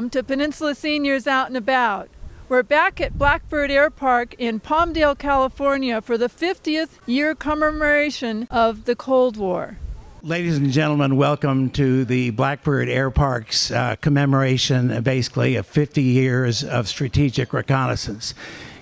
Welcome to Peninsula Seniors Out and About. We're back at Blackbird Air Park in Palmdale, California for the 50th year commemoration of the Cold War. Ladies and gentlemen, welcome to the Blackbird Air Park's uh, commemoration, basically, of 50 years of strategic reconnaissance.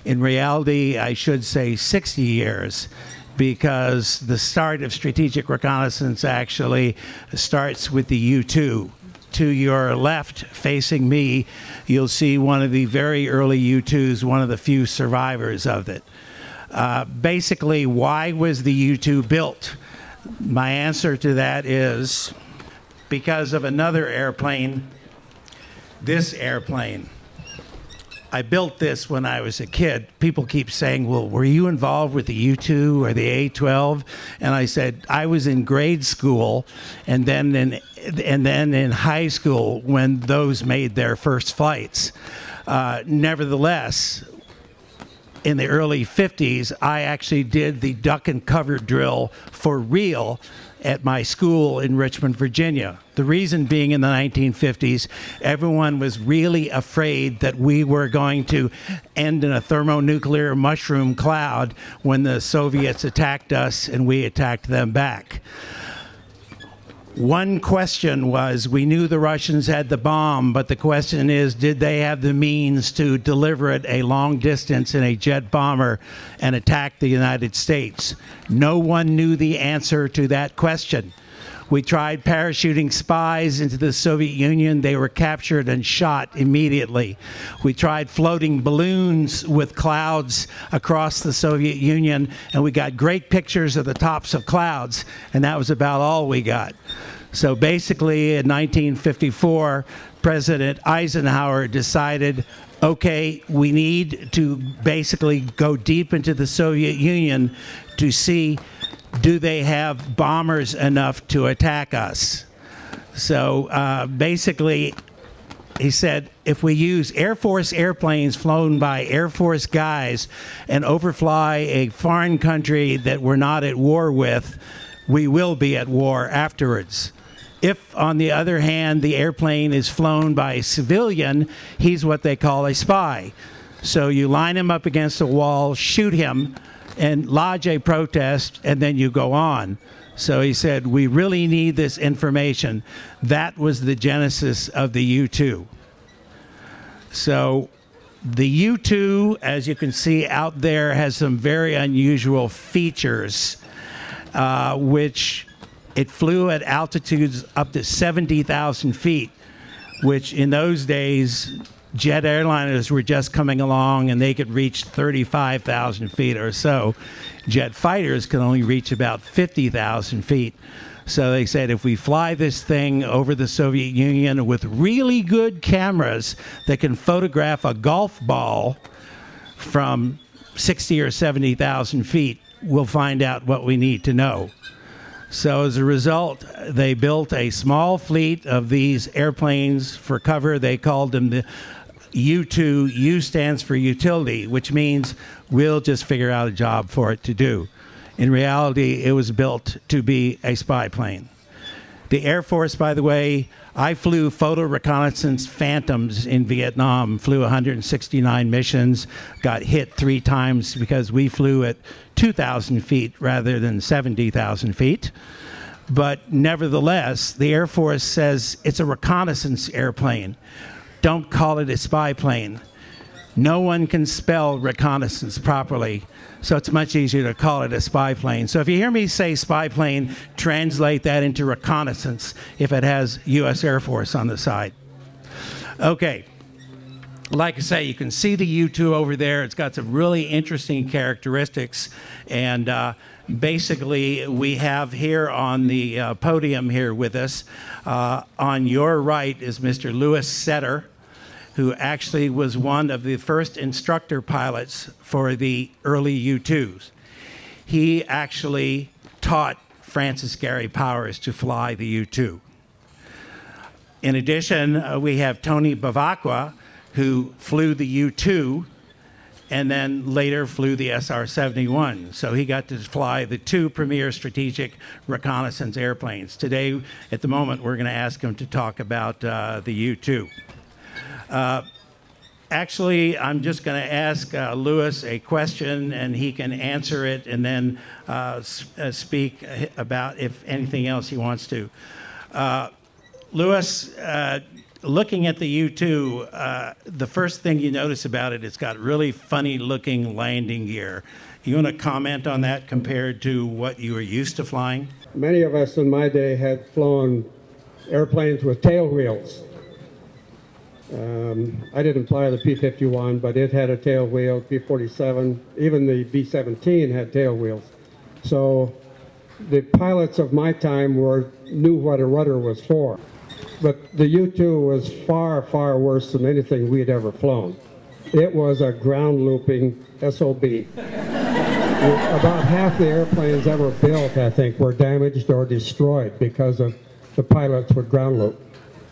In reality, I should say 60 years because the start of strategic reconnaissance actually starts with the U 2 to your left, facing me, you'll see one of the very early U 2s, one of the few survivors of it. Uh, basically, why was the U 2 built? My answer to that is because of another airplane, this airplane. I built this when I was a kid. People keep saying, Well, were you involved with the U 2 or the A 12? And I said, I was in grade school and then in, and then in high school when those made their first flights. Uh, nevertheless, in the early 50s, I actually did the duck and cover drill for real at my school in Richmond, Virginia. The reason being in the 1950s, everyone was really afraid that we were going to end in a thermonuclear mushroom cloud when the Soviets attacked us and we attacked them back. One question was we knew the Russians had the bomb, but the question is did they have the means to deliver it a long distance in a jet bomber and attack the United States? No one knew the answer to that question. We tried parachuting spies into the Soviet Union. They were captured and shot immediately. We tried floating balloons with clouds across the Soviet Union, and we got great pictures of the tops of clouds, and that was about all we got. So basically, in 1954, President Eisenhower decided okay, we need to basically go deep into the Soviet Union to see do they have bombers enough to attack us. So uh, basically, he said if we use Air Force airplanes flown by Air Force guys and overfly a foreign country that we're not at war with, we will be at war afterwards. If, on the other hand, the airplane is flown by a civilian, he's what they call a spy. So you line him up against a wall, shoot him, and lodge a protest, and then you go on. So he said, We really need this information. That was the genesis of the U 2. So the U 2, as you can see out there, has some very unusual features, uh, which it flew at altitudes up to 70,000 feet, which in those days, jet airliners were just coming along and they could reach 35,000 feet or so. Jet fighters can only reach about 50,000 feet. So they said if we fly this thing over the Soviet Union with really good cameras that can photograph a golf ball from 60 or 70,000 feet, we'll find out what we need to know. So as a result, they built a small fleet of these airplanes for cover. They called them the U2. U stands for utility, which means we'll just figure out a job for it to do. In reality, it was built to be a spy plane. The Air Force, by the way, I flew photo reconnaissance Phantoms in Vietnam, flew 169 missions, got hit three times because we flew at 2,000 feet rather than 70,000 feet. But nevertheless, the Air Force says it's a reconnaissance airplane. Don't call it a spy plane. No one can spell reconnaissance properly. So it's much easier to call it a spy plane. So if you hear me say spy plane, translate that into reconnaissance if it has U.S. Air Force on the side. Okay. Like I say, you can see the U 2 over there. It's got some really interesting characteristics. And uh, basically, we have here on the uh, podium here with us, uh, on your right is Mr. Lewis Setter who actually was one of the first instructor pilots for the early U 2s. He actually taught Francis Gary Powers to fly the U 2. In addition, uh, we have Tony Bevacqua, who flew the U 2 and then later flew the SR 71. So he got to fly the two premier strategic reconnaissance airplanes. Today, at the moment, we're going to ask him to talk about uh, the U 2. Actually, I'm just going to ask uh, Lewis a question and he can answer it and then uh, uh, speak about if anything else he wants to. Uh, Lewis, uh, looking at the U 2, uh, the first thing you notice about it, it's got really funny looking landing gear. You want to comment on that compared to what you were used to flying? Many of us in my day had flown airplanes with tail wheels. Um, I didn't fly the P-51, but it had a tail wheel, P-47, even the B-17 had tail wheels. So the pilots of my time were knew what a rudder was for. But the U-2 was far, far worse than anything we'd ever flown. It was a ground looping SOB. About half the airplanes ever built, I think, were damaged or destroyed because of the pilots would ground loop.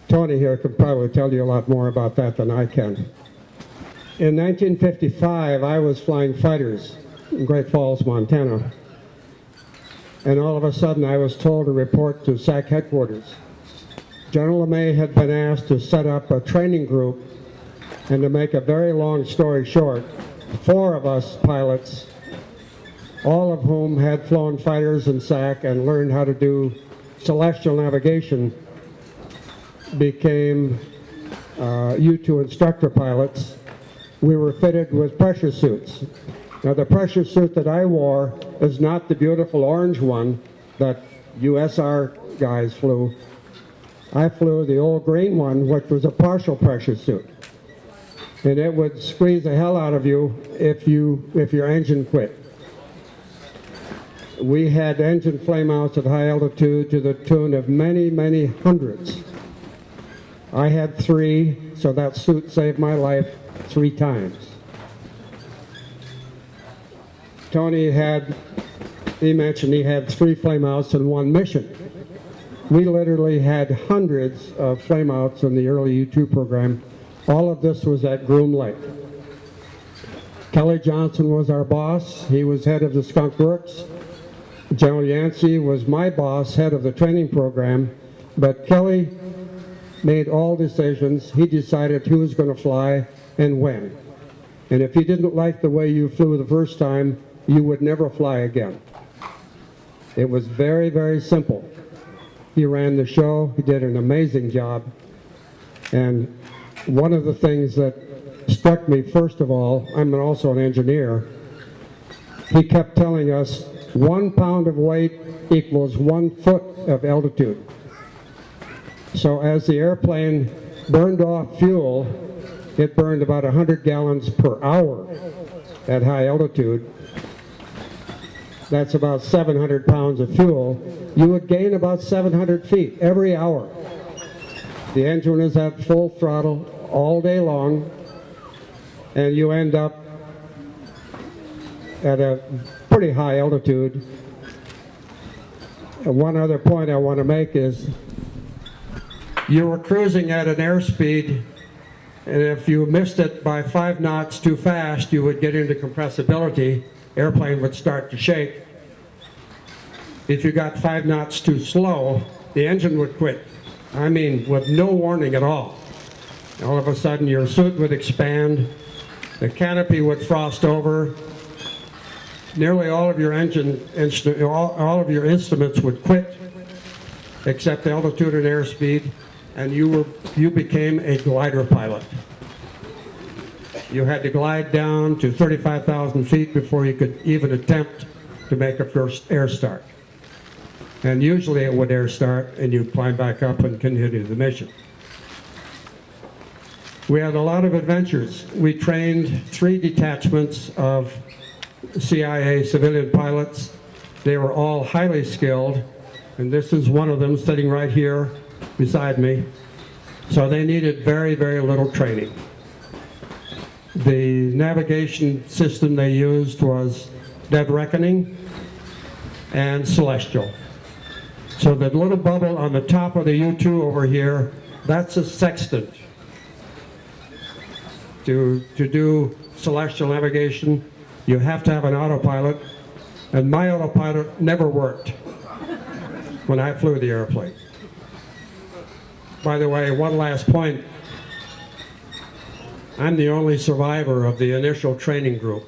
Tony here can probably tell you a lot more about that than I can. In 1955, I was flying fighters in Great Falls, Montana. And all of a sudden, I was told to report to SAC headquarters. General LeMay had been asked to set up a training group, and to make a very long story short, four of us pilots, all of whom had flown fighters in SAC and learned how to do celestial navigation, became uh, U-2 instructor pilots. We were fitted with pressure suits. Now the pressure suit that I wore is not the beautiful orange one that USR guys flew. I flew the old green one, which was a partial pressure suit. And it would squeeze the hell out of you if you if your engine quit. We had engine flameouts at high altitude to the tune of many, many hundreds. I had three, so that suit saved my life three times. Tony had, he mentioned he had three flameouts in one mission. We literally had hundreds of flameouts in the early U-2 program. All of this was at Groom Lake. Kelly Johnson was our boss. He was head of the Skunk Works. General Yancey was my boss, head of the training program, but Kelly made all decisions. He decided who was going to fly and when. And if he didn't like the way you flew the first time, you would never fly again. It was very, very simple. He ran the show. He did an amazing job. And one of the things that struck me, first of all, I'm also an engineer, he kept telling us one pound of weight equals one foot of altitude. So as the airplane burned off fuel, it burned about 100 gallons per hour at high altitude. That's about 700 pounds of fuel. You would gain about 700 feet every hour. The engine is at full throttle all day long, and you end up at a pretty high altitude. And one other point I want to make is you were cruising at an airspeed, and if you missed it by five knots too fast, you would get into compressibility. Airplane would start to shake. If you got five knots too slow, the engine would quit. I mean, with no warning at all. All of a sudden, your suit would expand, the canopy would frost over, nearly all of your engine, all, all of your instruments would quit, except altitude and airspeed, and you were you became a glider pilot. You had to glide down to 35,000 feet before you could even attempt to make a first air start. And usually it would air start, and you'd climb back up and continue the mission. We had a lot of adventures. We trained three detachments of CIA civilian pilots. They were all highly skilled, and this is one of them sitting right here beside me. So they needed very, very little training. The navigation system they used was Dead Reckoning and Celestial. So that little bubble on the top of the U-2 over here, that's a sextant. To, to do celestial navigation, you have to have an autopilot, and my autopilot never worked when I flew the airplane. By the way, one last point. I'm the only survivor of the initial training group.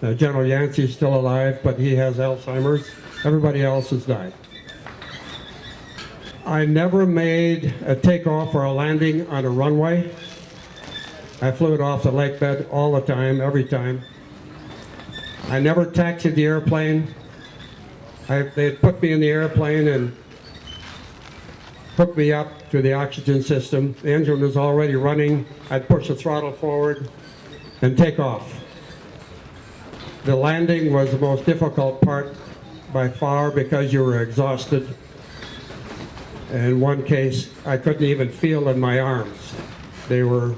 Uh, General Yancey's still alive, but he has Alzheimer's. Everybody else has died. I never made a takeoff or a landing on a runway. I flew it off the lake bed all the time, every time. I never taxied the airplane. I, they'd put me in the airplane and hook me up to the oxygen system. The engine was already running. I'd push the throttle forward and take off. The landing was the most difficult part by far because you were exhausted. In one case, I couldn't even feel in my arms. They were,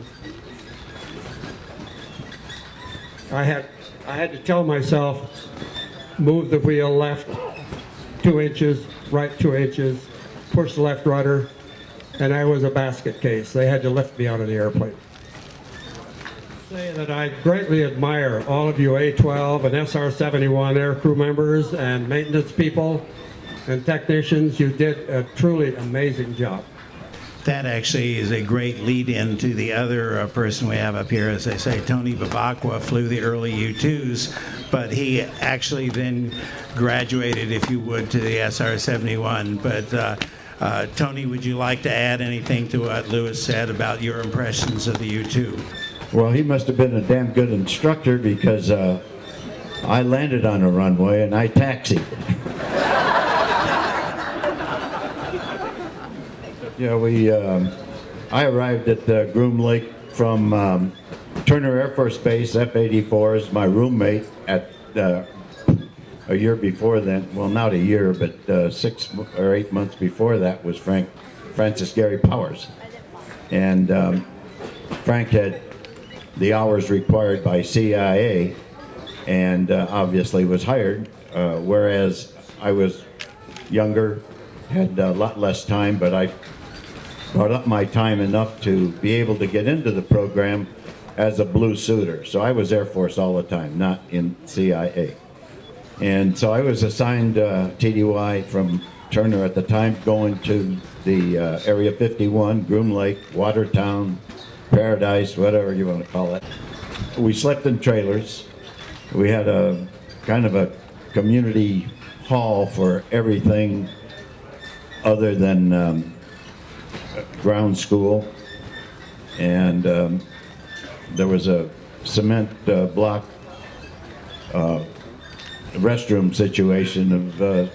I had, I had to tell myself, move the wheel left two inches, right two inches, push the left rudder, and I was a basket case. They had to lift me out of the airplane. Say that I greatly admire all of you A12 and SR-71 air crew members and maintenance people and technicians. You did a truly amazing job. That actually is a great lead in to the other uh, person we have up here. As I say, Tony Bevacqua flew the early U-2s, but he actually then graduated, if you would, to the SR-71. But uh, uh, Tony, would you like to add anything to what Lewis said about your impressions of the U-2? Well, he must have been a damn good instructor because uh, I landed on a runway and I taxied. yeah, we. Um, I arrived at uh, Groom Lake from um, Turner Air Force Base, F-84, as my roommate at uh, a year before then. Well, not a year, but uh, six or eight months before that was Frank Francis Gary Powers, and um, Frank had the hours required by CIA, and uh, obviously was hired. Uh, whereas I was younger, had a lot less time, but I brought up my time enough to be able to get into the program as a blue suitor. So I was Air Force all the time, not in CIA. And so I was assigned uh, TDY from Turner at the time, going to the uh, Area 51, Groom Lake, Watertown, Paradise, whatever you want to call it. We slept in trailers. We had a kind of a community hall for everything other than um, ground school. And um, there was a cement uh, block uh, restroom situation of uh,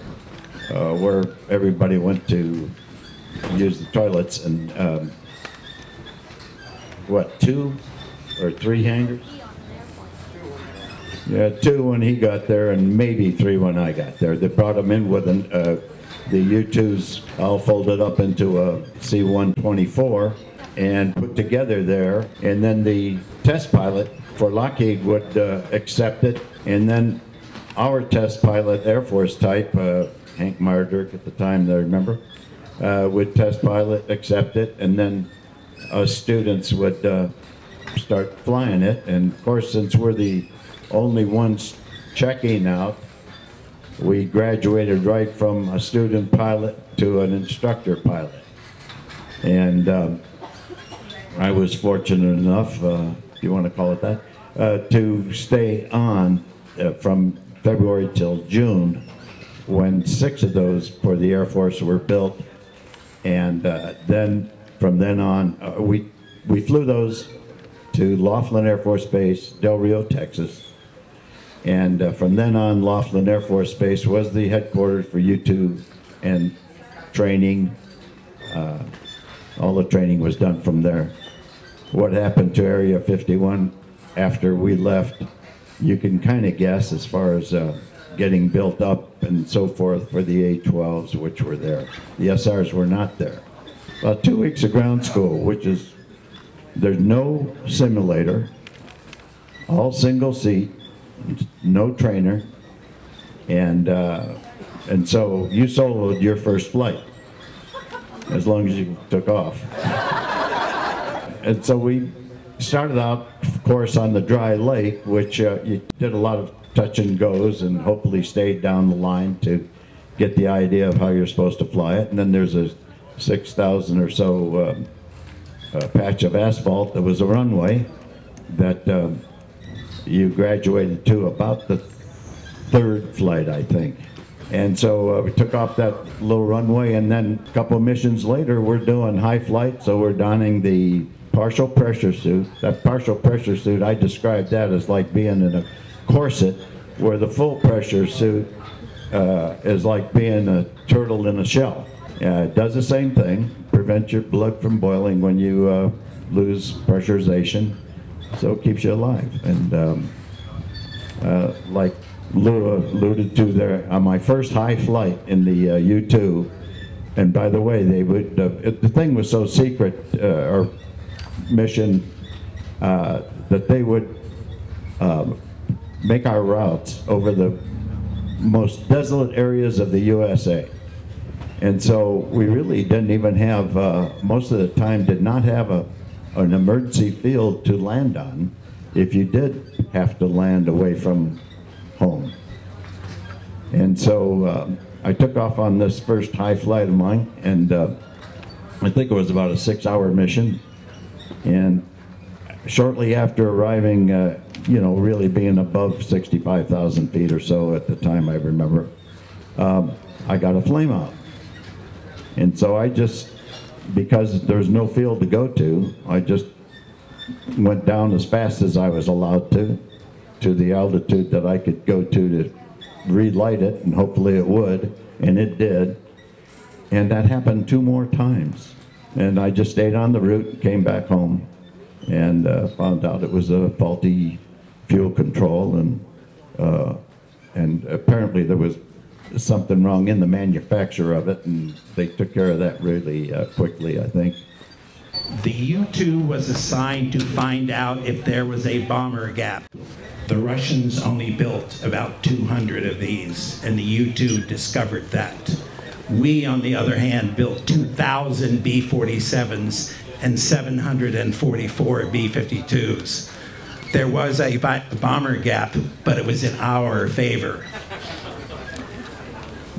uh, where everybody went to use the toilets and um, what two or three hangars? Yeah, two when he got there, and maybe three when I got there. They brought him in with an, uh, the U-2s all folded up into a C-124 and put together there, and then the test pilot for Lockheed would uh, accept it, and then our test pilot, Air Force type, uh, Hank Meierdierck at the time, I remember, uh, would test pilot, accept it, and then us students would uh, start flying it. And of course, since we're the only ones checking out, we graduated right from a student pilot to an instructor pilot. And um, I was fortunate enough, uh, if you want to call it that, uh, to stay on uh, from February till June when six of those for the Air Force were built. And uh, then from then on, uh, we, we flew those to Laughlin Air Force Base, Del Rio, Texas. And uh, from then on, Laughlin Air Force Base was the headquarters for U-2 and training. Uh, all the training was done from there. What happened to Area 51 after we left you can kind of guess as far as uh, getting built up and so forth for the A-12s, which were there. The SRs were not there. About two weeks of ground school, which is, there's no simulator, all single seat, no trainer, and uh, and so you soloed your first flight, as long as you took off. and so we started out, of course, on the dry lake, which uh, you did a lot of touch and goes and hopefully stayed down the line to get the idea of how you're supposed to fly it. And then there's a 6,000 or so um, a patch of asphalt that was a runway that um, you graduated to about the third flight, I think. And so uh, we took off that little runway, and then a couple missions later, we're doing high flight, so we're donning the partial pressure suit. That partial pressure suit, I described that as like being in a corset, where the full pressure suit uh, is like being a turtle in a shell. Uh, it does the same thing, prevent your blood from boiling when you uh, lose pressurization, so it keeps you alive. And um, uh, like Lou alluded to there, on my first high flight in the uh, U-2, and by the way, they would, uh, it, the thing was so secret, uh, or mission, uh, that they would um, make our routes over the most desolate areas of the USA. And so we really didn't even have, uh, most of the time, did not have a, an emergency field to land on if you did have to land away from home. And so um, I took off on this first high flight of mine, and uh, I think it was about a six hour mission. And shortly after arriving, uh, you know, really being above 65,000 feet or so at the time, I remember, um, I got a flame out. And so I just, because there's no field to go to, I just went down as fast as I was allowed to, to the altitude that I could go to to relight it, and hopefully it would, and it did. And that happened two more times. And I just stayed on the route, came back home, and uh, found out it was a faulty fuel control, and uh, and apparently there was something wrong in the manufacture of it, and they took care of that really uh, quickly, I think. The U-2 was assigned to find out if there was a bomber gap. The Russians only built about 200 of these, and the U-2 discovered that. We, on the other hand, built 2,000 B-47s and 744 B-52s. There was a bomber gap, but it was in our favor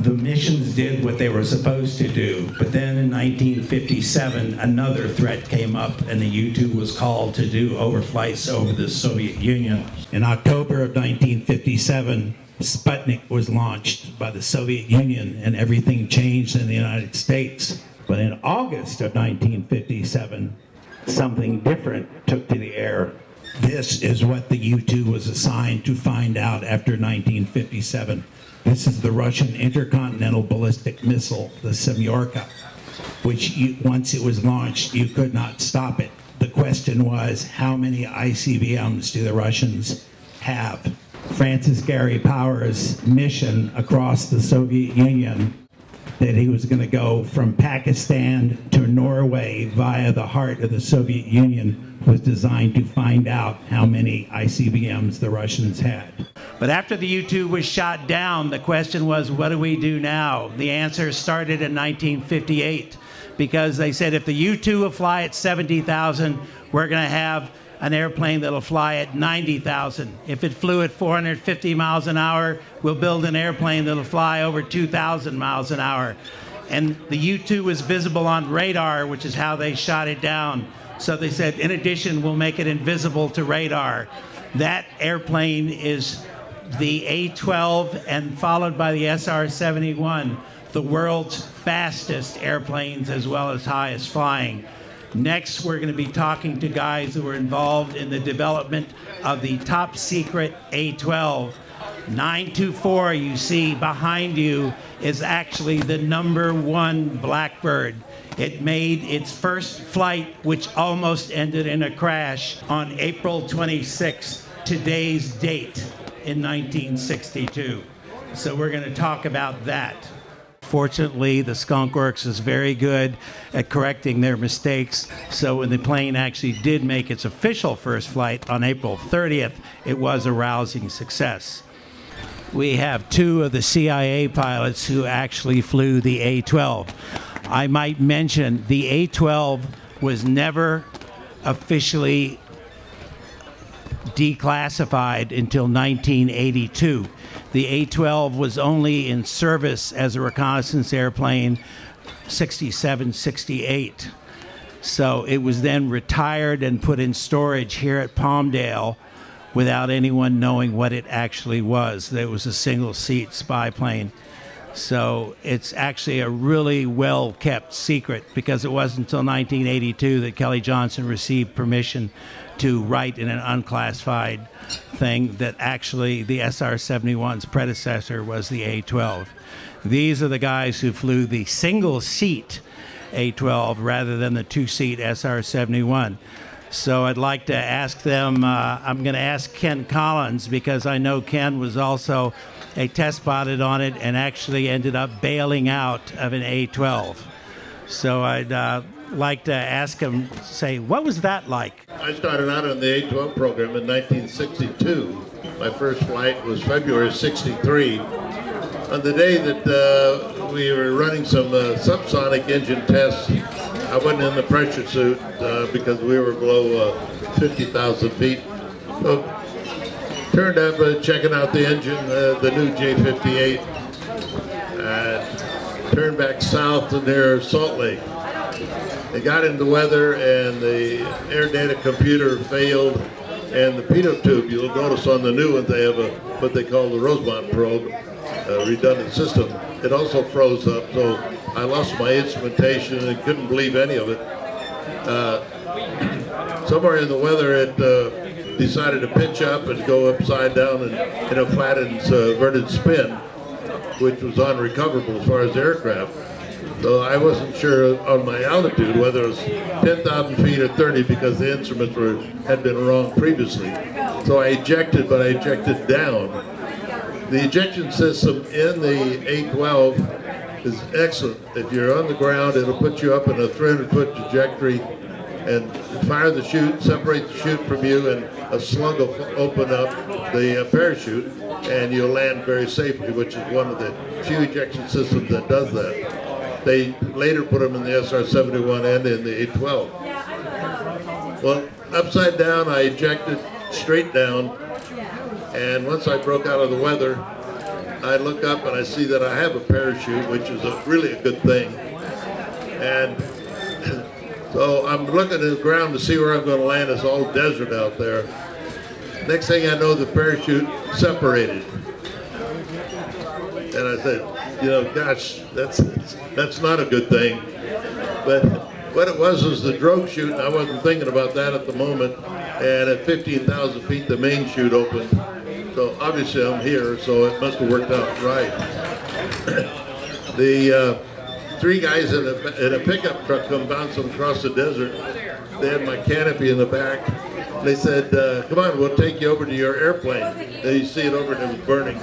the missions did what they were supposed to do. But then in 1957, another threat came up, and the U 2 was called to do overflights over the Soviet Union. In October of 1957, Sputnik was launched by the Soviet Union, and everything changed in the United States. But in August of 1957, something different took to the air. This is what the U 2 was assigned to find out after 1957. This is the Russian intercontinental ballistic missile, the Semyorka, which you, once it was launched, you could not stop it. The question was, how many ICBMs do the Russians have? Francis Gary Powers' mission across the Soviet Union that he was going to go from Pakistan to Norway via the heart of the Soviet Union was designed to find out how many ICBMs the Russians had. But after the U 2 was shot down, the question was, what do we do now? The answer started in 1958 because they said if the U 2 will fly at 70,000, we're going to have an airplane that'll fly at 90,000. If it flew at 450 miles an hour, we'll build an airplane that'll fly over 2,000 miles an hour. And the U 2 was visible on radar, which is how they shot it down. So they said, in addition, we'll make it invisible to radar. That airplane is the A-12 and followed by the SR-71, the world's fastest airplanes as well as highest flying. Next, we're going to be talking to guys who were involved in the development of the top secret A-12. 924 you see behind you is actually the number one Blackbird. It made its first flight, which almost ended in a crash, on April 26, today's date, in 1962. So we're going to talk about that. Fortunately, the Skunk Works is very good at correcting their mistakes. So when the plane actually did make its official first flight on April 30th, it was a rousing success. We have two of the CIA pilots who actually flew the A 12. I might mention the A 12 was never officially declassified until 1982. The A 12 was only in service as a reconnaissance airplane 67 68. So it was then retired and put in storage here at Palmdale without anyone knowing what it actually was. There was a single seat spy plane. So it's actually a really well kept secret because it wasn't until 1982 that Kelly Johnson received permission to write in an unclassified thing that actually the SR 71's predecessor was the A 12. These are the guys who flew the single seat A 12 rather than the two seat SR 71. So I'd like to ask them. Uh, I'm going to ask Ken Collins because I know Ken was also a test pilot on it and actually ended up bailing out of an A12. So I'd uh, like to ask him, say, what was that like? I started out on the A12 program in 1962. My first flight was February 63. On the day that uh, we were running some uh, subsonic engine tests, I wasn't in the pressure suit uh, because we were below uh, 50,000 feet. So turned up uh, checking out the engine, uh, the new J58, and turned back south near Salt Lake. They got into weather and the air data computer failed and the pitot tube, you'll notice on the new one they have a what they call the Rosemount probe, redundant system. It also froze up, so I lost my instrumentation and couldn't believe any of it. Uh, somewhere in the weather it uh, decided to pitch up and go upside down and in a flattened uh, inverted spin, which was unrecoverable as far as the aircraft. So I wasn't sure on my altitude whether it was 10,000 feet or 30 because the instruments were had been wrong previously. So I ejected, but I ejected down. The ejection system in the A12 is excellent. If you're on the ground, it'll put you up in a 300 foot trajectory and fire the chute, separate the chute from you, and a slug will open up the uh, parachute, and you'll land very safely, which is one of the few ejection systems that does that. They later put them in the SR-71 and in the A-12. Well, upside down, I ejected straight down, and once I broke out of the weather, I look up and I see that I have a parachute, which is a, really a good thing. And so I'm looking at the ground to see where I'm going to land. It's all desert out there. Next thing I know, the parachute separated. And I said, you know, gosh, that's that's not a good thing. But what it was was the drogue chute, I wasn't thinking about that at the moment. And at 15,000 feet, the main chute opened. So obviously I'm here, so it must have worked out right. the uh, three guys in a, in a pickup truck come bouncing across the desert. They had my canopy in the back. They said, uh, come on, we'll take you over to your airplane. They see it over and it was burning.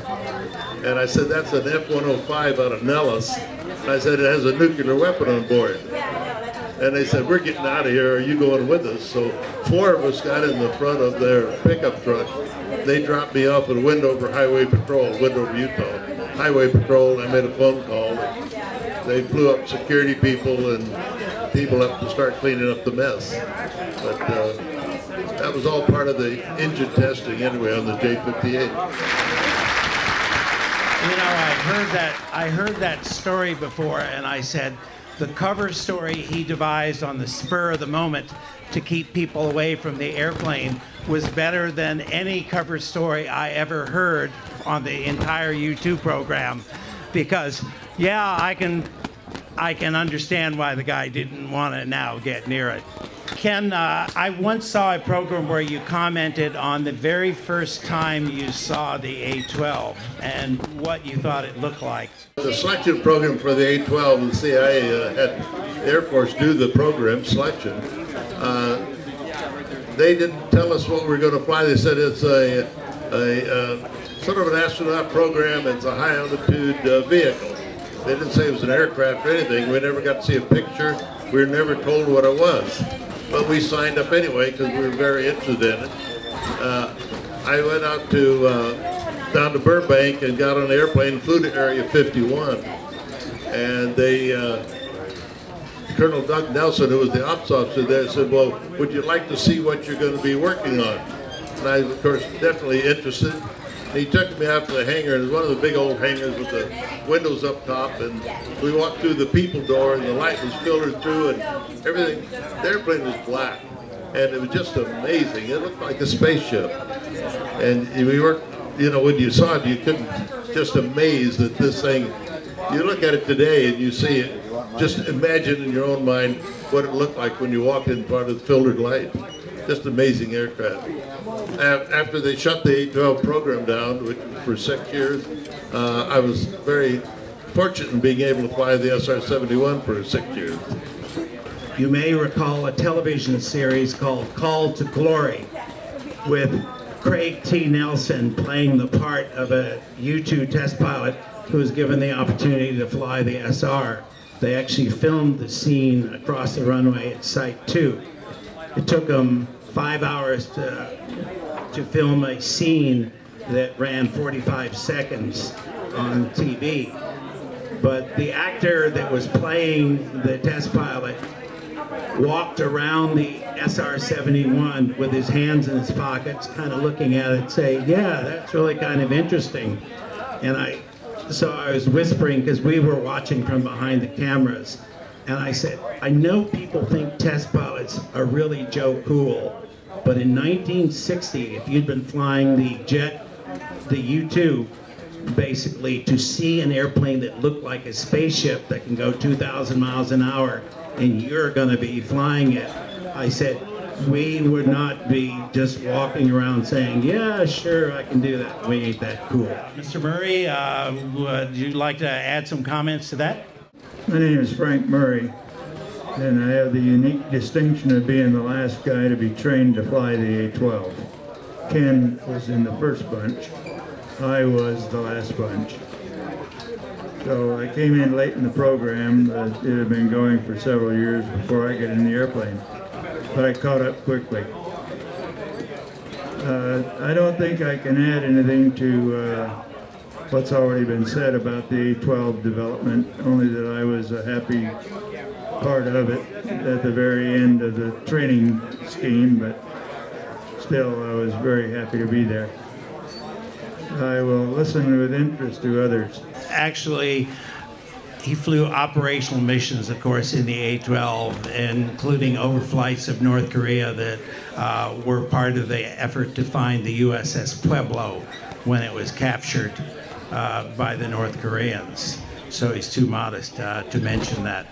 And I said, that's an F-105 out of Nellis. And I said, it has a nuclear weapon on board. And they said, we're getting out of here. Are you going with us? So four of us got in the front of their pickup truck. They dropped me off at Wendover Highway Patrol, Wendover, Utah. Highway Patrol, I made a phone call. They flew up security people and people up to start cleaning up the mess. But uh, that was all part of the engine testing anyway on the J-58 you know, I heard that I heard that story before, and I said the cover story he devised on the spur of the moment to keep people away from the airplane was better than any cover story I ever heard on the entire U2 program, because yeah, I can I can understand why the guy didn't want to now get near it. Ken, uh, I once saw a program where you commented on the very first time you saw the A12 and what you thought it looked like. The selection program for the A12, the CIA uh, had Air Force do the program selection. Uh, they didn't tell us what we were going to fly. They said it's a, a uh, sort of an astronaut program. It's a high altitude uh, vehicle. They didn't say it was an aircraft or anything. We never got to see a picture. We were never told what it was but we signed up anyway because we were very interested in it. Uh, I went out to uh, down to Burbank and got on an airplane, flew to Area 51, and they. Uh, Colonel Doug Nelson, who was the ops officer there, said, well, would you like to see what you're going to be working on? And I, of course, definitely interested. He took me out to the hangar. It was one of the big old hangars with the windows up top. And we walked through the people door, and the light was filtered through, and everything. The airplane was black. And it was just amazing. It looked like a spaceship. And we were, you know, when you saw it, you couldn't just amazed that this thing, you look at it today and you see it, just imagine in your own mind what it looked like when you walked in front of the filtered light. Just amazing aircraft. After they shut the A-12 program down, which for six years, uh, I was very fortunate in being able to fly the SR-71 for six years. You may recall a television series called Call to Glory with Craig T. Nelson playing the part of a U-2 test pilot who was given the opportunity to fly the SR. They actually filmed the scene across the runway at Site 2. It took them five hours to, to film a scene that ran 45 seconds on TV. But the actor that was playing the test pilot walked around the SR-71 with his hands in his pockets, kind of looking at it, saying, yeah, that's really kind of interesting. And I, so I was whispering, because we were watching from behind the cameras, and I said, I know people think test pilots are really Joe Cool, but in 1960, if you'd been flying the jet, the U-2, basically, to see an airplane that looked like a spaceship that can go 2,000 miles an hour, and you're going to be flying it, I said, we would not be just walking around saying, yeah, sure, I can do that. We ain't that cool. Mr. Murray, uh, would you like to add some comments to that? My name is Frank Murray, and I have the unique distinction of being the last guy to be trained to fly the A-12. Ken was in the first bunch. I was the last bunch. So I came in late in the program. It had been going for several years before I got in the airplane, but I caught up quickly. Uh, I don't think I can add anything to uh, what's already been said about the A-12 development, only that I was a happy part of it at the very end of the training scheme, but still I was very happy to be there. I will listen with interest to others actually he flew operational missions, of course, in the A-12, including overflights of North Korea that uh, were part of the effort to find the USS Pueblo when it was captured uh, by the North Koreans. So he's too modest uh, to mention that.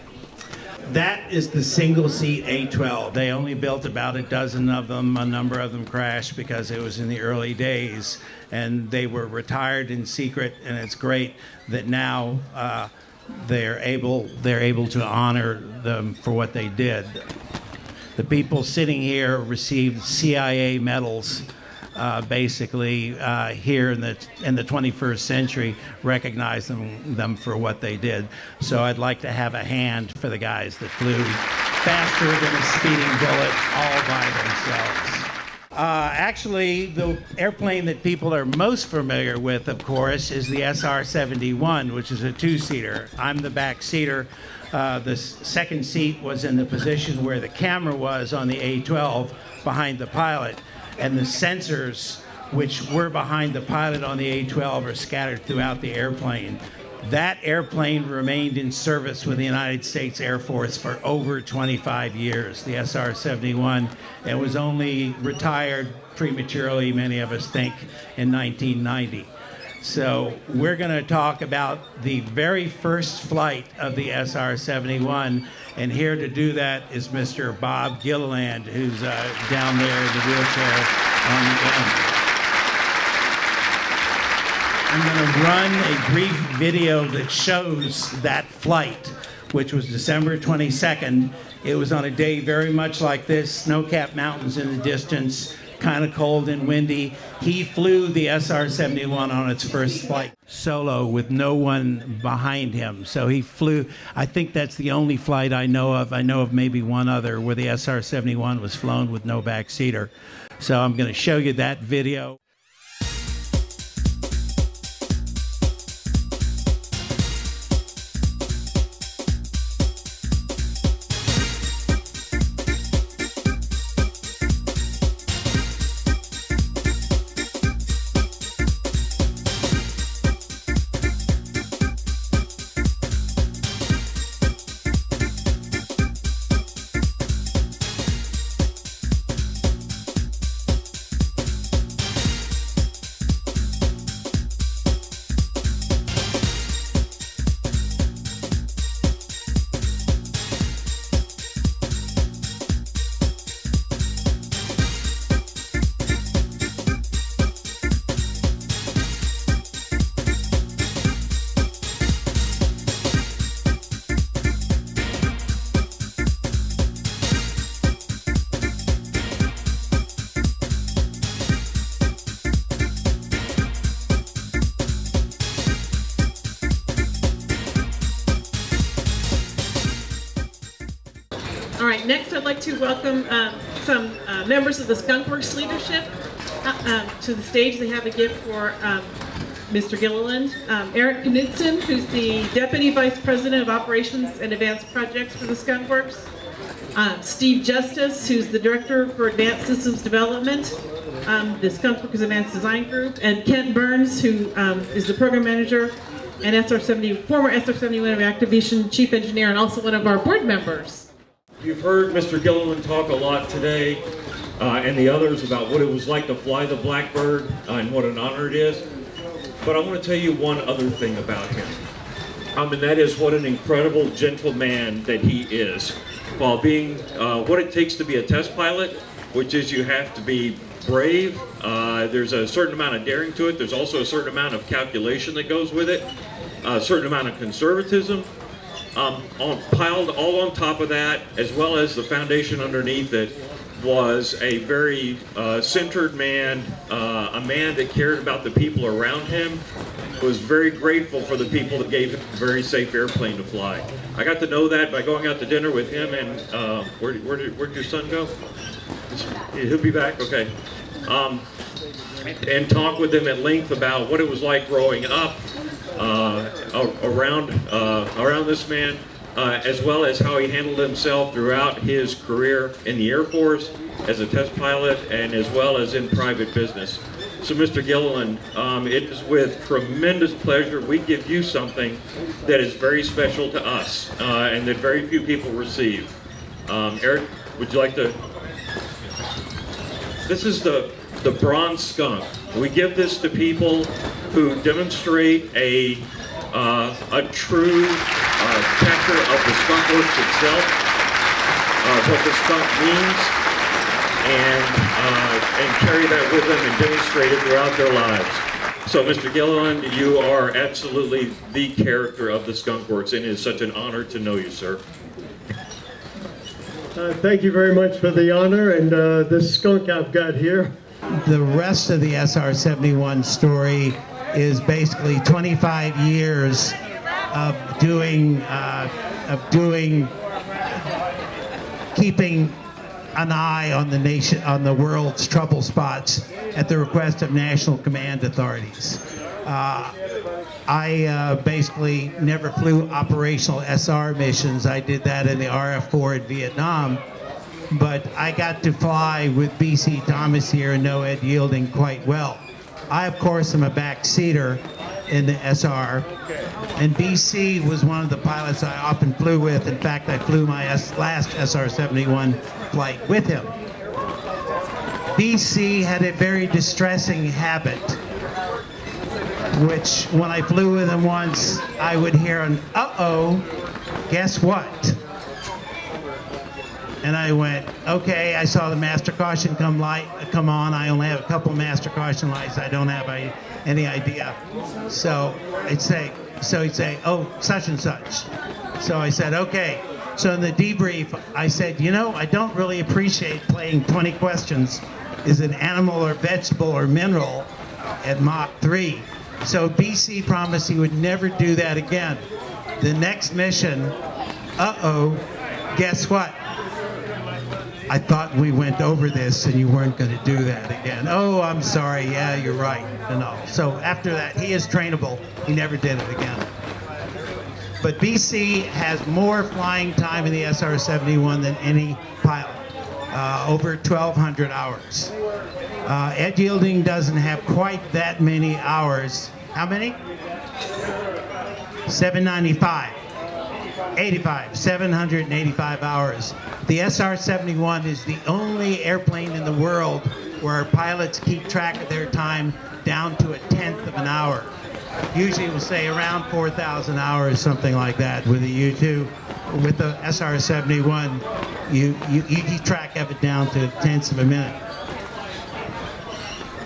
That is the single seat A12. They only built about a dozen of them. A number of them crashed because it was in the early days and they were retired in secret. And it's great that now uh, they're able they're able to honor them for what they did. The people sitting here received CIA medals uh, basically uh, here in the in the 21st century recognize them them for what they did. So I'd like to have a hand for the guys that flew faster than a speeding bullet all by themselves. Uh, actually, the airplane that people are most familiar with, of course, is the SR-71, which is a two-seater. I'm the back seater. Uh, the second seat was in the position where the camera was on the A-12 behind the pilot and the sensors which were behind the pilot on the A-12 are scattered throughout the airplane. That airplane remained in service with the United States Air Force for over 25 years, the SR 71. It was only retired prematurely, many of us think, in 1990. So we're going to talk about the very first flight of the SR-71, and here to do that is Mr. Bob Gilliland, who's uh, down there in the wheelchair on the end. I'm going to run a brief video that shows that flight, which was December 22nd. It was on a day very much like this, snow-capped mountains in the distance, kind of cold and windy. He flew the SR 71 on its first flight solo with no one behind him. So he flew, I think that's the only flight I know of. I know of maybe one other where the SR 71 was flown with no backseater. So I'm going to show you that video. All right, next I'd like to welcome um, some uh, members of the Skunk Works leadership uh, um, to the stage. They have a gift for um, Mr. Gilliland. Um, Eric Knudsen, who's the Deputy Vice President of Operations and Advanced Projects for the Skunk Works. Um, Steve Justice, who's the Director for Advanced Systems Development, um, the Skunk Works Advanced Design Group, and Kent Burns, who um, is the Program Manager and SR70, former SR71 Activation Chief Engineer, and also one of our board members. You've heard Mr. Gilliland talk a lot today, uh, and the others about what it was like to fly the Blackbird uh, and what an honor it is. But I want to tell you one other thing about him. Um, and that is what an incredible gentleman that he is. While being uh, what it takes to be a test pilot, which is you have to be brave. Uh, there's a certain amount of daring to it. There's also a certain amount of calculation that goes with it. A certain amount of conservatism. Um, on, piled all on top of that, as well as the foundation underneath it, was a very uh, centered man, uh, a man that cared about the people around him, was very grateful for the people that gave him a very safe airplane to fly. I got to know that by going out to dinner with him and uh, where, where did, where'd your son go? He'll be back? Okay. Um, and talk with him at length about what it was like growing up around, uh, around this man, uh, as well as how he handled himself throughout his career in the Air Force as a test pilot and as well as in private business. So Mr. Gilliland, um, it is with tremendous pleasure we give you something that is very special to us uh, and that very few people receive. Um, Eric, would you like to? This is the, the bronze skunk. We give this to people who demonstrate a, uh, a true uh, chapter of the skunk works itself, uh, what the skunk means, and, uh, and carry that with them and demonstrate it throughout their lives. So, Mr. Gilliland, you are absolutely the character of the Skunk Works, and it is such an honor to know you, sir. Uh, thank you very much for the honor and uh, this skunk I've got here. The rest of the SR-71 story is basically 25 years of doing, uh, of doing, keeping an eye on the nation, on the world's trouble spots at the request of national command authorities. Uh, I uh, basically never flew operational SR missions. I did that in the RF-4 in Vietnam. But I got to fly with BC Thomas here and know Ed Yeilding quite well. I, of course, am a backseater in the SR. And BC was one of the pilots I often flew with. In fact, I flew my last SR-71 flight with him. BC had a very distressing habit which when I flew with him once, I would hear an uh-oh, guess what? And I went, okay, I saw the master caution come light come on. I only have a couple master caution lights. I don't have any idea. So I'd say, so he'd say, oh, such and such. So I said, okay. So in the debrief, I said, you know, I don't really appreciate playing 20 questions. Is it animal or vegetable or mineral at Mach 3? So BC promised he would never do that again. The next mission, uh-oh, guess what? I thought we went over this and you weren't going to do that again. Oh, I'm sorry. Yeah, you're right. And all. So after that, he is trainable. He never did it again. But BC has more flying time in the SR-71 than any pilot, uh, over 1,200 hours. Uh, Ed Yeilding doesn't have quite that many hours. How many? 795. 85, 785 hours. The SR-71 is the only airplane in the world where pilots keep track of their time down to a tenth of an hour. Usually we'll say around 4,000 hours, something like that. With the U-2, with the SR-71, you, you, you track of it down to tenths of a minute.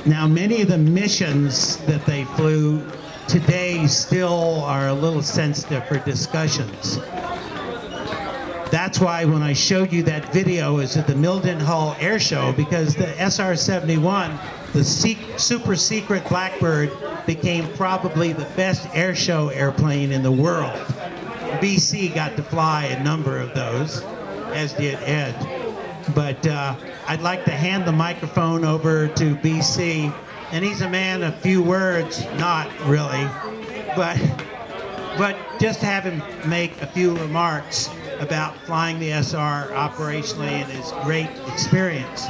Now, many of the missions that they flew today still are a little sensitive for discussions. That's why when I showed you that video is at the Mildenhall Air Show because the SR-71, the super secret Blackbird, became probably the best air show airplane in the world. BC got to fly a number of those. as did Ed. But uh, I'd like to hand the microphone over to BC, and he's a man of few words, not really, but but just have him make a few remarks about flying the SR operationally and his great experience.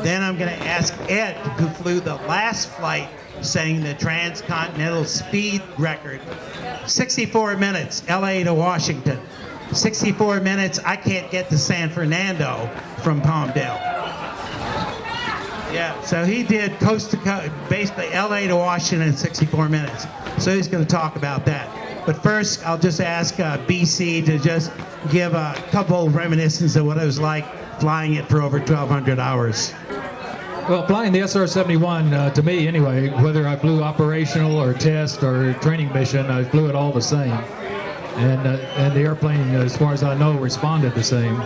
Then I'm going to ask Ed, who flew the last flight setting the transcontinental speed record 64 minutes, LA to Washington. 64 minutes, I can't get to San Fernando from Palmdale. Yeah, so he did coast to coast, basically LA to Washington in 64 minutes. So he's going to talk about that. But first, I'll just ask uh, BC to just give a couple of reminiscences of what it was like flying it for over 1,200 hours. Well, flying the SR-71, uh, to me anyway, whether I flew operational or test or training mission, I flew it all the same. And, uh, and the airplane, as far as I know, responded the same.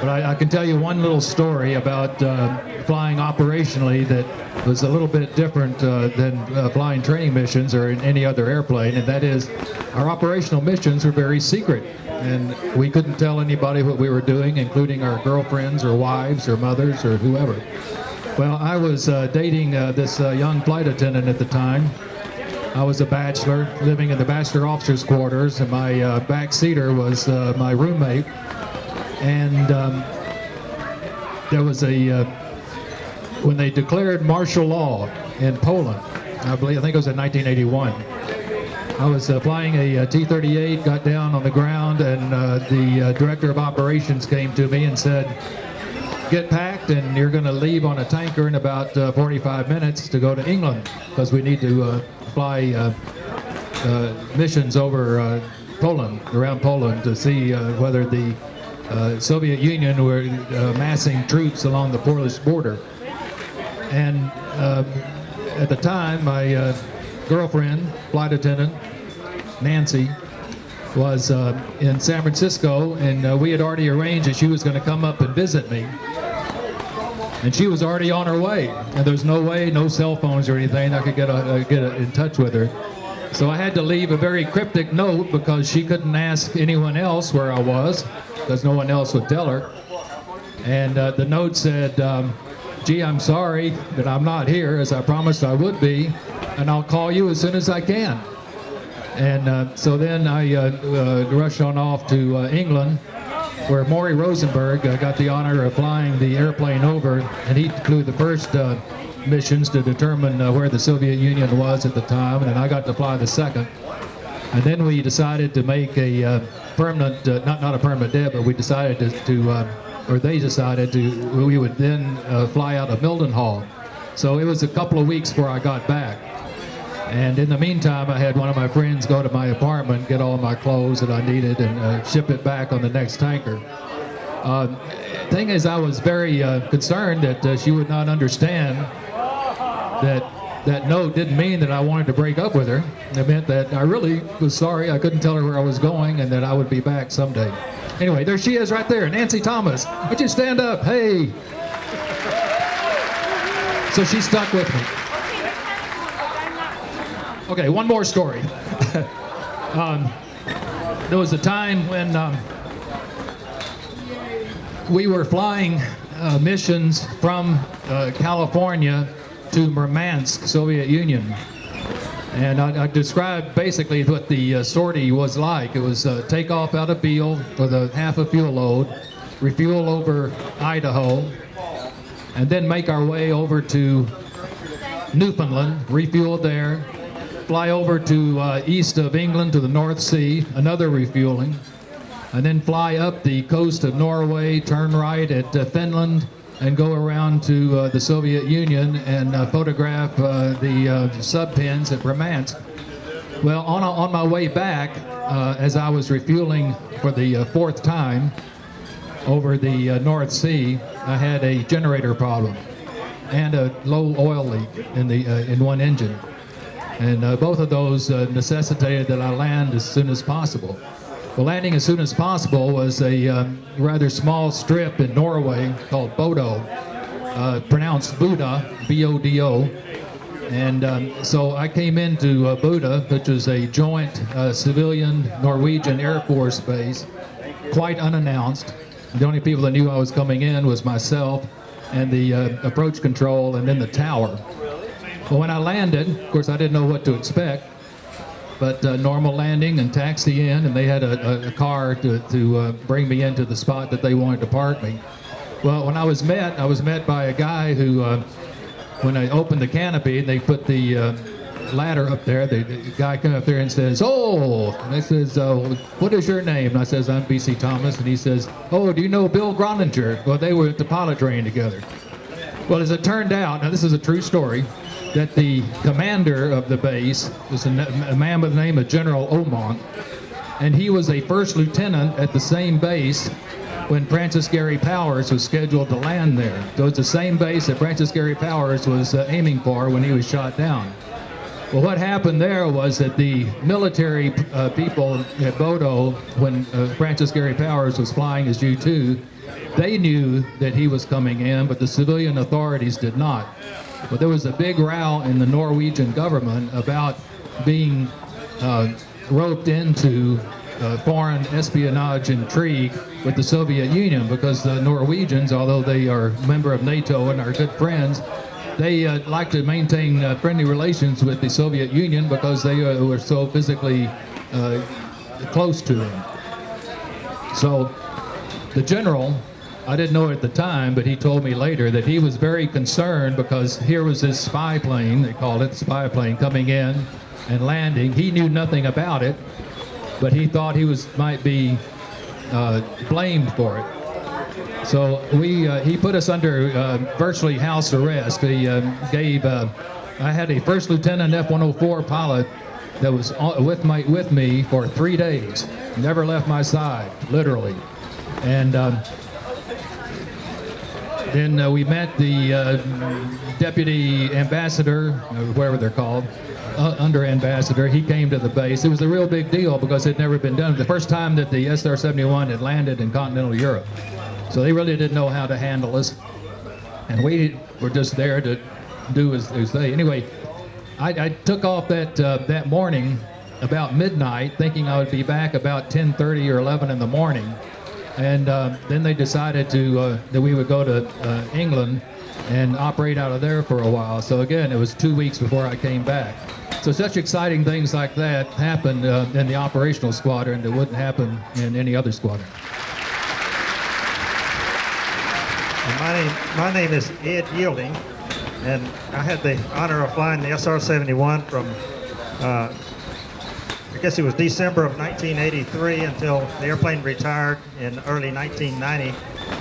But I, I can tell you one little story about uh, flying operationally that was a little bit different uh, than uh, flying training missions or in any other airplane, and that is our operational missions were very secret. And we couldn't tell anybody what we were doing, including our girlfriends or wives or mothers or whoever. Well, I was uh, dating uh, this uh, young flight attendant at the time. I was a bachelor living in the bachelor officers' quarters, and my uh, back seater was uh, my roommate. And um, there was a uh, when they declared martial law in Poland. I believe I think it was in 1981. I was uh, flying a a T-38, got down on the ground, and uh, the uh, director of operations came to me and said, "Get packed, and you're going to leave on a tanker in about uh, 45 minutes to go to England because we need to uh, fly uh, uh, missions over uh, Poland, around Poland, to see uh, whether the uh, Soviet Union were uh, massing troops along the Polish border." And uh, at the time, my girlfriend, flight attendant, Nancy, was in San Francisco, and we had already arranged that she was going to come up and visit me. And she was already on her way, and there's no way, no cell phones or anything, I could get, a, get a, in touch with her. So I had to leave a very cryptic note because she couldn't ask anyone else where I was, because no one else would tell her. And uh, the note said, um, gee, I'm sorry that I'm not here, as I promised I would be, and I'll call you as soon as I can. And uh, so then I uh, uh, rushed on off to uh, England, where Maury Rosenberg uh, got the honor of flying the airplane over, and he flew the first missions to determine uh, where the Soviet Union was at the time, and I got to fly the second. And then we decided to make a uh, permanent, uh, not not a permanent debt, but we decided to, to uh, or they decided to, we would then uh, fly out of Mildenhall. So it was a couple of weeks before I got back. And in the meantime, I had one of my friends go to my apartment, get all my clothes that I needed, and uh, ship it back on the next tanker. Uh, thing is, I was very concerned that she would not understand that that note didn't mean that I wanted to break up with her. It meant that I really was sorry I couldn't tell her where I was going and that I would be back someday. Anyway, there she is right there, Nancy Thomas. Would you stand up? Hey. So she stuck with me. Okay, one more story. um, there was a time when um, we were flying uh, missions from uh, California to Murmansk, Soviet Union. And I, I described basically what the uh, sortie was like. It was uh, take off out of Beale with a half a fuel load, refuel over Idaho, and then make our way over to Newfoundland, refuel there, fly over to uh, east of England to the North Sea, another refueling, and then fly up the coast of Norway, turn right at uh, Finland, and go around to uh, the Soviet Union and uh, photograph uh, the uh, sub pens at Murmansk. Well, on, on my way back, uh, as I was refueling for the uh, fourth time over the uh, North Sea, I had a generator problem and a low oil leak in the in one engine, and both of those necessitated that I land as soon as possible. Well, landing as soon as possible was a um, rather small strip in Norway called Bodo, uh, pronounced Buda, B-O-D-O. And um, so I came into uh, Buda, which is a joint uh, civilian Norwegian Air Force base, quite unannounced. The only people that knew I was coming in was myself and the uh, approach control and then the tower. But when I landed, of course, I didn't know what to expect. But uh, normal landing and taxi in, and they had a, a, car to, to uh, bring me into the spot that they wanted to park me. Well, when I was met, I was met by a guy who, uh, when I opened the canopy, and they put the uh, ladder up there. The, the, guy came up there and says, "Oh," and I says, uh, "What is your name?" And I says, "I'm B.C. Thomas." And he says, "Oh, do you know Bill Groninger?" Well, they were at the pilot train together. Well, as it turned out, now this is a true story, that the commander of the base was a, a man by the name of General Omont, and he was a first lieutenant at the same base when Francis Gary Powers was scheduled to land there. So it's the same base that Francis Gary Powers was uh, aiming for when he was shot down. Well, what happened there was that the military uh, people at Bodo, when uh, Francis Gary Powers was flying his U-2, they knew that he was coming in, but the civilian authorities did not. But there was a big row in the Norwegian government about being uh, roped into uh, foreign espionage intrigue with the Soviet Union because the Norwegians, although they are a member of NATO and are good friends, they uh, like to maintain uh, friendly relations with the Soviet Union because they uh, were so physically uh, close to them. So the general, I didn't know at the time, but he told me later that he was very concerned because here was this spy plane, they called it spy plane, coming in and landing. He knew nothing about it, but he thought he was might be uh, blamed for it. So we, uh, he put us under uh, virtually house arrest. He uh, gave, uh, I had a first lieutenant F-104 pilot that was with, my, with me for three days. Never left my side, literally. And um, then uh, we met the uh, deputy ambassador, whatever they're called, uh, under ambassador. He came to the base. It was a real big deal because it had never been done. The first time that the SR-71 had landed in continental Europe. So they really didn't know how to handle us. And we were just there to do as, as they. Anyway, I, I took off that, uh, that morning about midnight, thinking I would be back about 10.30 or 11 in the morning. And uh, then they decided to uh, that we would go to uh, England and operate out of there for a while. So again, it was two weeks before I came back. So such exciting things like that happened uh, in the operational squadron that wouldn't happen in any other squadron. My name, my name is Ed Yeilding, and I had the honor of flying the SR-71 from, uh, I guess it was December of 1983 until the airplane retired in early 1990.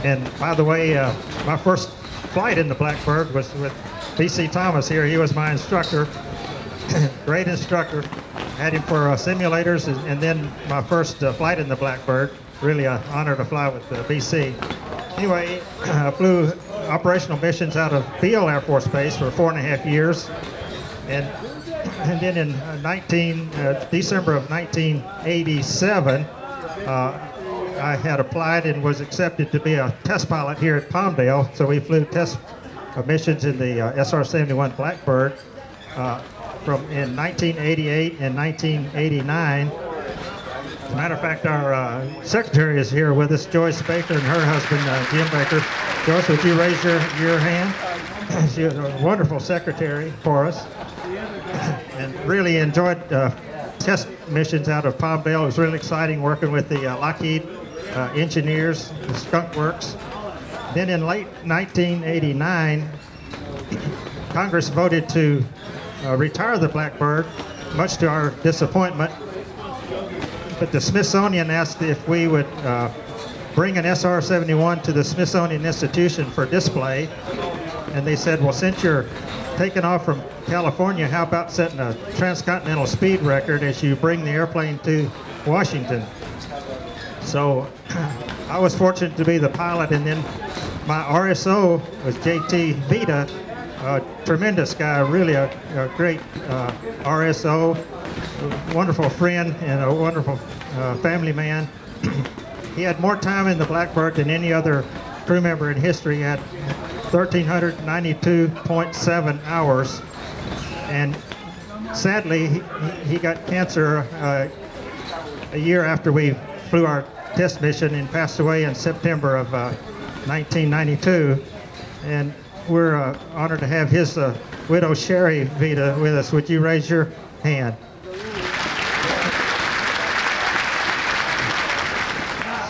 And by the way, uh, my first flight in the Blackbird was with B.C. Thomas here. He was my instructor, great instructor. Had him for uh, simulators, and, and, then my first uh, flight in the Blackbird. Really an honor to fly with uh, B.C. Anyway, I flew operational missions out of Beale Air Force Base for four and a half years. And, and then in uh, 19, uh, December of 1987, uh, I had applied and was accepted to be a test pilot here at Palmdale. So we flew test missions in the uh, SR-71 Blackbird uh, from in 1988 and 1989 as a matter of fact, our uh, secretary is here with us, Joyce Baker, and her husband, Jim Baker. Joyce, would you raise your, your hand? she was a wonderful secretary for us and really enjoyed uh, test missions out of Palmdale. It was really exciting working with the uh, Lockheed uh, engineers, the Skunk Works. Then in late 1989, Congress voted to uh, retire the Blackbird, much to our disappointment but the Smithsonian asked if we would uh, bring an SR-71 to the Smithsonian Institution for display. And they said, well, since you're taking off from California, how about setting a transcontinental speed record as you bring the airplane to Washington? So I was fortunate to be the pilot, and then my RSO was JT Vida, a tremendous guy, really a, a great uh, RSO, wonderful friend and a wonderful uh, family man. he had more time in the Blackbird than any other crew member in history. Had 1,392.7 hours. And sadly, he, he got cancer uh, a year after we flew our test mission and passed away in September of uh, 1992. And we're uh, honored to have his uh, widow Sherry Vida with us. Would you raise your hand?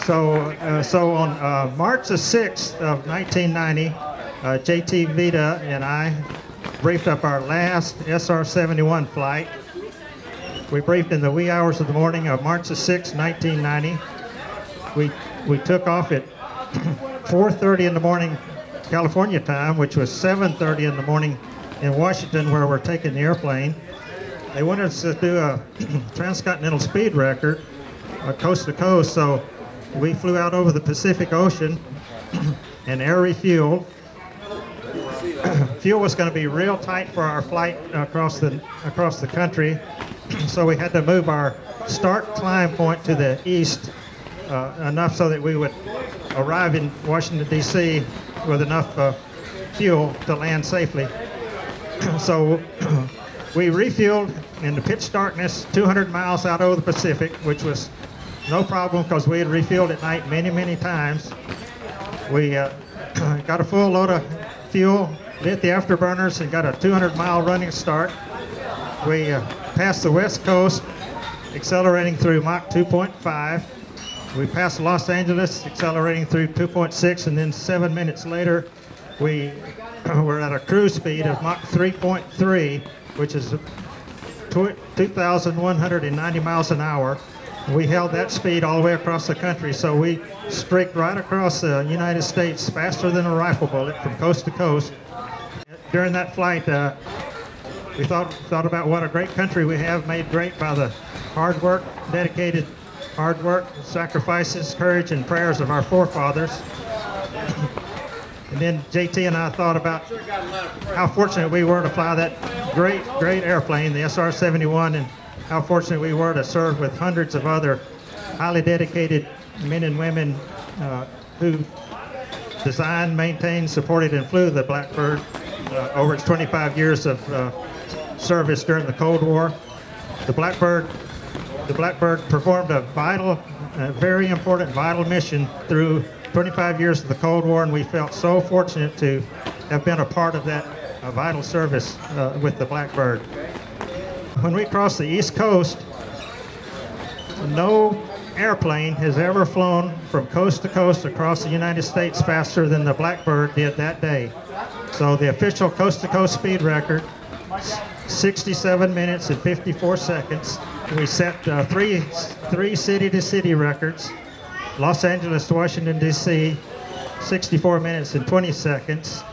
So, uh, so on uh, March the 6th of 1990, uh, JT Vida and I briefed up our last SR-71 flight. We briefed in the wee hours of the morning of March the 6th, 1990. We, we took off at 4.30 in the morning California time, which was 7.30 in the morning in Washington where we're taking the airplane. They wanted us to do a transcontinental speed record, uh, coast to coast, so we flew out over the Pacific Ocean and air refueled. Fuel was going to be real tight for our flight across the across the country, so we had to move our start climb point to the east uh, enough so that we would arrive in Washington D.C. with enough uh, fuel to land safely. so we refueled in the pitch darkness 200 miles out over the Pacific, which was no problem because we had refilled at night many, many times. We uh, got a full load of fuel, lit the afterburners, and got a 200 mile running start. We uh, passed the west coast, accelerating through Mach 2.5. We passed Los Angeles, accelerating through 2.6, and then seven minutes later, we were at a cruise speed of Mach 3.3, which is 2,190 miles an hour. We held that speed all the way across the country, so we streaked right across the United States faster than a rifle bullet from coast to coast. During that flight, uh, we thought, thought about what a great country we have, made great by the hard work, dedicated hard work, sacrifices, courage, and prayers of our forefathers. and then JT and I thought about how fortunate we were to fly that great, great airplane, the SR-71, and how fortunate we were to serve with hundreds of other highly dedicated men and women uh, who designed, maintained, supported, and flew the Blackbird uh, over its 25 years of uh, service during the Cold War. The Blackbird, the Blackbird performed a vital, a very important, vital mission through 25 years of the Cold War, and we felt so fortunate to have been a part of that uh, vital service uh, with the Blackbird when we crossed the East Coast, no airplane has ever flown from coast to coast across the United States faster than the Blackbird did that day. So the official coast to coast speed record, 67 minutes and 54 seconds. We set uh, three, three city to city records. Los Angeles to Washington DC, 64 minutes and 20 seconds.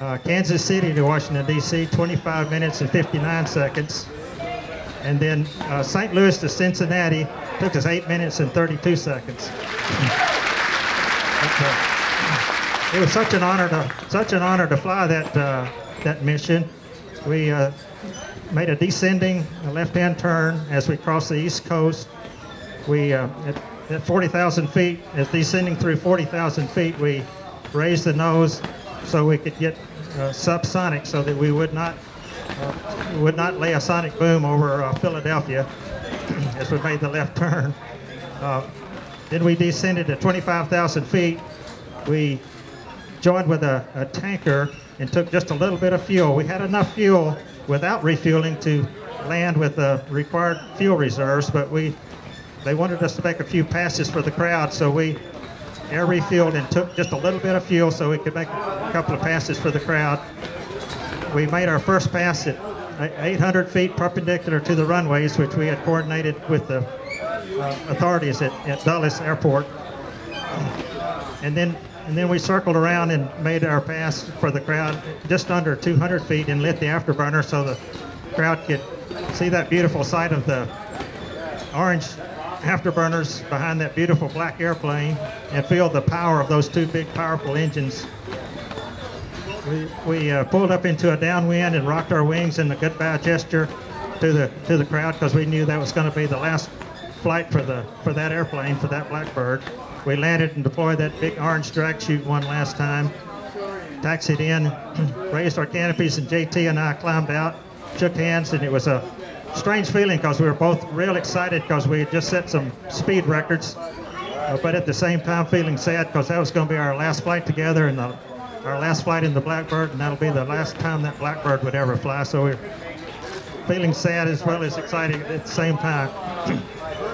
Uh, Kansas City to Washington DC, 25 minutes and 59 seconds. And then uh, St. Louis to Cincinnati took us eight minutes and 32 seconds. uh, it was such an honor to such an honor to fly that uh, that mission. We uh, made a descending left-hand turn as we crossed the East Coast. We uh, at, at 40,000 feet, as descending through 40,000 feet, we raised the nose so we could get uh, subsonic, so that we would not uh, would not lay a sonic boom over uh, Philadelphia as we made the left turn. Then we descended to 25,000 feet. We joined with a, a, tanker and took just a little bit of fuel. We had enough fuel without refueling to land with the required fuel reserves, but we they wanted us to make a few passes for the crowd, so we air refueled and took just a little bit of fuel so we could make a couple of passes for the crowd we made our first pass at 800 feet perpendicular to the runways, which we had coordinated with the uh, authorities at, at Dulles Airport. And then and then we circled around and made our pass for the crowd just under 200 feet and lit the afterburner so the crowd could see that beautiful sight of the orange afterburners behind that beautiful black airplane and feel the power of those two big powerful engines we, we uh, pulled up into a downwind and rocked our wings in a goodbye gesture to the to the crowd because we knew that was going to be the last flight for the for that airplane for that Blackbird. We landed and deployed that big orange drag chute one last time. Taxied in, raised our canopies, and JT and I climbed out, shook hands, and it was a strange feeling because we were both real excited because we had just set some speed records. uh, but at the same time feeling sad because that was going to be our last flight together and the, our last flight in the Blackbird, and that'll be the last time that Blackbird would ever fly. So we're feeling sad as well as excited at the same time.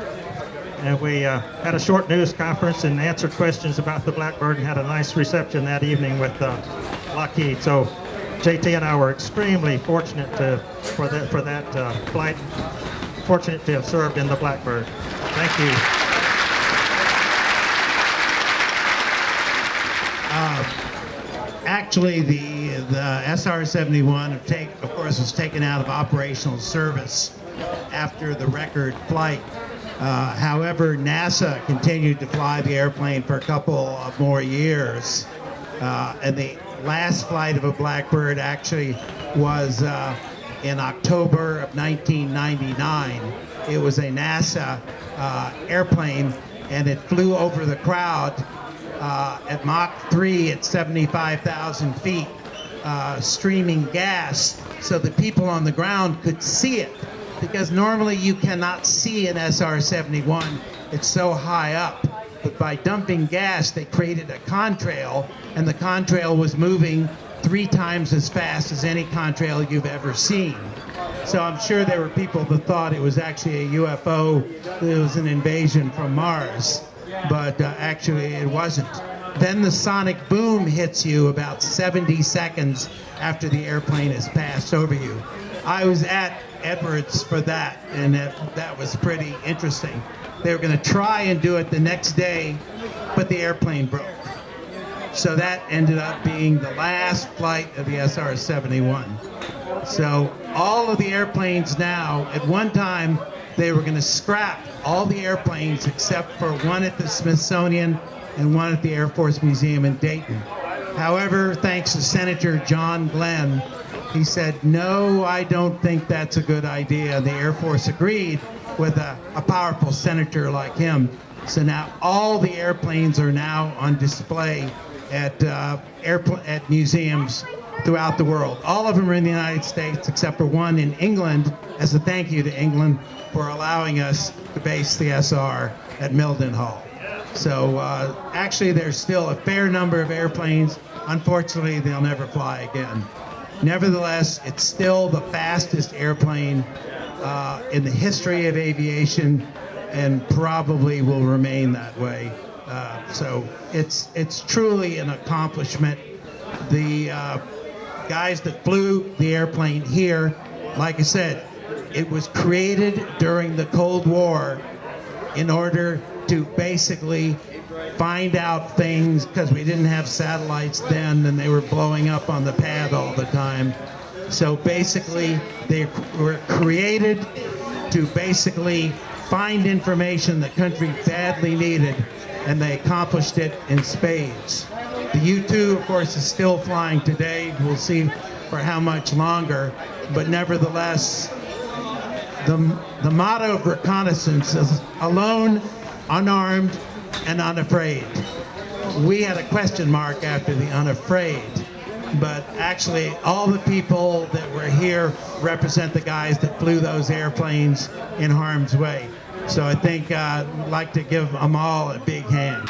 and we uh, had a short news conference and answered questions about the Blackbird and had a nice reception that evening with uh, Lockheed. So JT and I were extremely fortunate to, for that, for that uh, flight, fortunate to have served in the Blackbird. Thank you. Actually, the the SR-71, of, take, of course, was taken out of operational service after the record flight. Uh, however, NASA continued to fly the airplane for a couple of more years, uh, and the last flight of a Blackbird actually was uh, in October of 1999. It was a NASA uh, airplane, and it flew over the crowd uh, at Mach 3 at 75,000 feet, uh, streaming gas so the people on the ground could see it. Because normally you cannot see an SR-71, it's so high up. But by dumping gas, they created a contrail, and the contrail was moving three times as fast as any contrail you've ever seen. So I'm sure there were people that thought it was actually a UFO, it was an invasion from Mars but uh, actually it wasn't. Then the sonic boom hits you about 70 seconds after the airplane has passed over you. I was at Edwards for that, and that, that was pretty interesting. They were going to try and do it the next day, but the airplane broke. So that ended up being the last flight of the SR-71. So all of the airplanes now, at one time, they were going to scrap all the airplanes except for one at the Smithsonian and one at the Air Force Museum in Dayton. However, thanks to Senator John Glenn, he said, no, I don't think that's a good idea. The Air Force agreed with a, a powerful senator like him. So now all the airplanes are now on display at, uh, at museums throughout the world. All of them are in the United States except for one in England as a thank you to England for allowing us to base the SR at Mildenhall. So uh, actually there's still a fair number of airplanes. Unfortunately, they'll never fly again. Nevertheless, it's still the fastest airplane uh, in the history of aviation and probably will remain that way. Uh, so it's, it's truly an accomplishment. The uh, guys that flew the airplane here, like I said, it was created during the Cold War in order to basically find out things because we didn't have satellites then and they were blowing up on the pad all the time. So basically, they were created to basically find information the country badly needed, and they accomplished it in spades. The U-2, of course, is still flying today. We'll see for how much longer, but nevertheless, the, the motto of reconnaissance is alone, unarmed, and unafraid. We had a question mark after the unafraid, but actually all the people that were here represent the guys that flew those airplanes in harm's way. So I think uh, I'd like to give them all a big hand.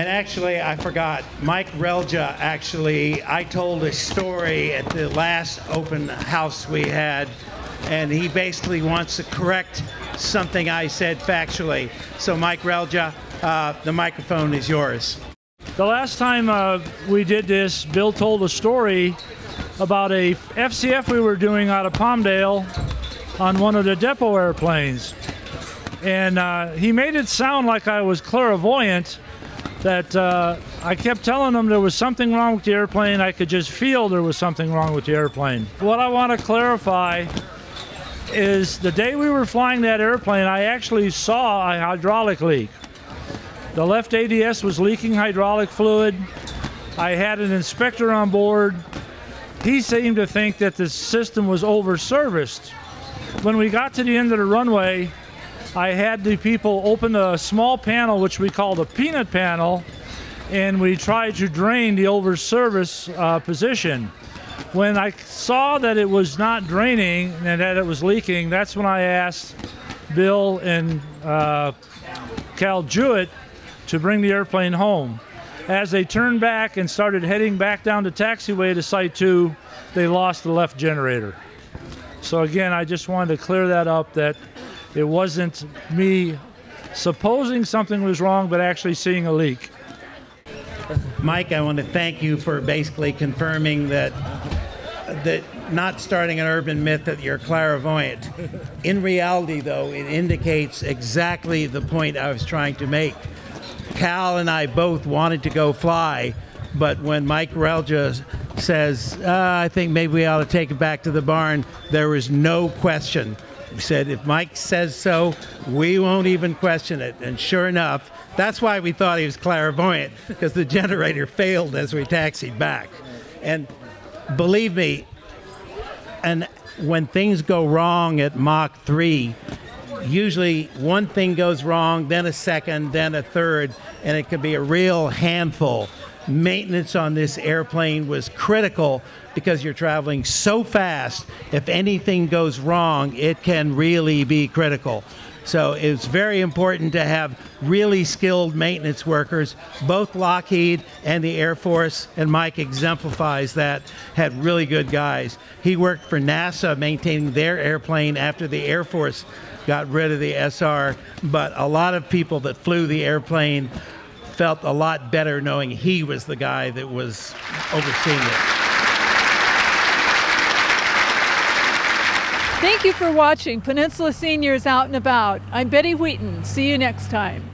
And actually, I forgot, Mike Relja, actually, I told a story at the last open house we had, and he basically wants to correct something I said factually. So, Mike Relja, uh, the microphone is yours. The last time uh, we did this, Bill told a story about a FCF we were doing out of Palmdale on one of the depot airplanes. And uh, he made it sound like I was clairvoyant that uh, I kept telling them there was something wrong with the airplane. I could just feel there was something wrong with the airplane. What I want to clarify is the day we were flying that airplane, I actually saw a hydraulic leak. The left ADS was leaking hydraulic fluid. I had an inspector on board. He seemed to think that the system was over serviced. When we got to the end of the runway, I had the people open a small panel, which we call the peanut panel, and we tried to drain the over service uh, position. When I saw that it was not draining and that it was leaking, that's when I asked Bill and uh, Cal Jewett to bring the airplane home. As they turned back and started heading back down the taxiway to Site 2, they lost the left generator. So again, I just wanted to clear that up that it wasn't me supposing something was wrong, but actually seeing a leak. Mike, I want to thank you for basically confirming that that not starting an urban myth that you're clairvoyant. In reality, though, it indicates exactly the point I was trying to make. Cal and I both wanted to go fly, but when Mike Relja says, uh, I think maybe we ought to take it back to the barn, there was no question. Said, if Mike says so, we won't even question it. And sure enough, that's why we thought he was clairvoyant, because the generator failed as we taxied back. And believe me, and when things go wrong at Mach 3, usually one thing goes wrong, then a second, then a third, and it could be a real handful. Maintenance on this airplane was critical because you're traveling so fast. If anything goes wrong, it can really be critical. So it's very important to have really skilled maintenance workers. Both Lockheed and the Air Force, and Mike exemplifies that, had really good guys. He worked for NASA maintaining their airplane after the Air Force got rid of the SR, but a lot of people that flew the airplane felt a lot better knowing he was the guy that was overseeing it. Thank you for watching Peninsula Seniors Out and About. I'm Betty Wheaton. See you next time.